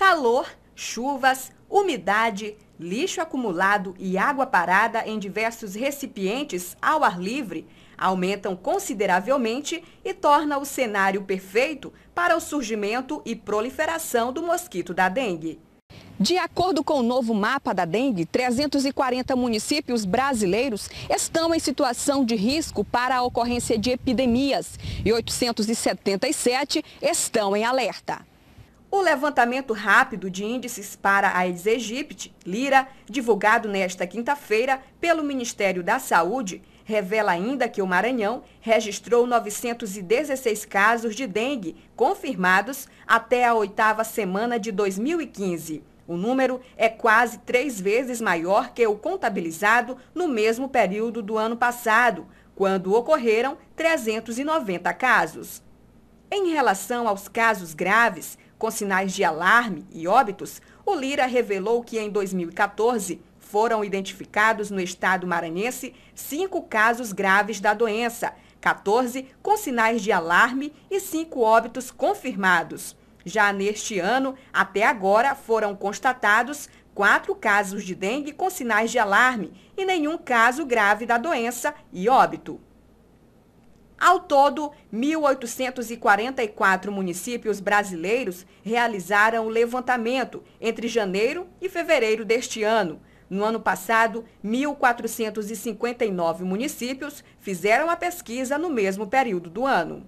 Calor, chuvas, umidade, lixo acumulado e água parada em diversos recipientes ao ar livre aumentam consideravelmente e torna o cenário perfeito para o surgimento e proliferação do mosquito da dengue. De acordo com o novo mapa da dengue, 340 municípios brasileiros estão em situação de risco para a ocorrência de epidemias e 877 estão em alerta. O levantamento rápido de índices para a aegypti, LIRA, divulgado nesta quinta-feira pelo Ministério da Saúde, revela ainda que o Maranhão registrou 916 casos de dengue confirmados até a oitava semana de 2015. O número é quase três vezes maior que o contabilizado no mesmo período do ano passado, quando ocorreram 390 casos. Em relação aos casos graves, com sinais de alarme e óbitos, o Lira revelou que em 2014 foram identificados no estado maranhense cinco casos graves da doença, 14 com sinais de alarme e cinco óbitos confirmados. Já neste ano, até agora, foram constatados quatro casos de dengue com sinais de alarme e nenhum caso grave da doença e óbito. Ao todo, 1.844 municípios brasileiros realizaram o levantamento entre janeiro e fevereiro deste ano. No ano passado, 1.459 municípios fizeram a pesquisa no mesmo período do ano.